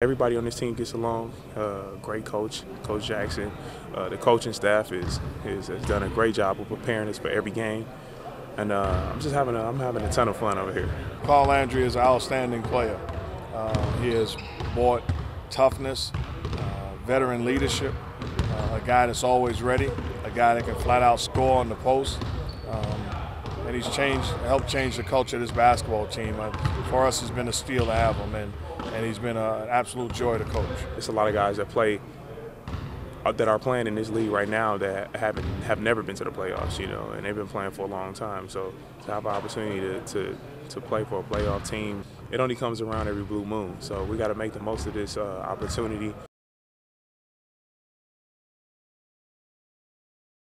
Everybody on this team gets along. Uh, great coach, Coach Jackson. Uh, the coaching staff is, is, has done a great job of preparing us for every game, and uh, I'm just having a, I'm having a ton of fun over here. Carl Landry is an outstanding player. Uh, he has brought toughness, uh, veteran leadership, uh, a guy that's always ready, a guy that can flat out score on the post. Um, and he's changed, helped change the culture of this basketball team. for us, it's been a steal to have him. And and he's been an absolute joy to coach. It's a lot of guys that play uh, that are playing in this league right now that haven't have never been to the playoffs, you know, and they've been playing for a long time. So to have an opportunity to, to, to play for a playoff team, it only comes around every blue moon. So we got to make the most of this uh, opportunity.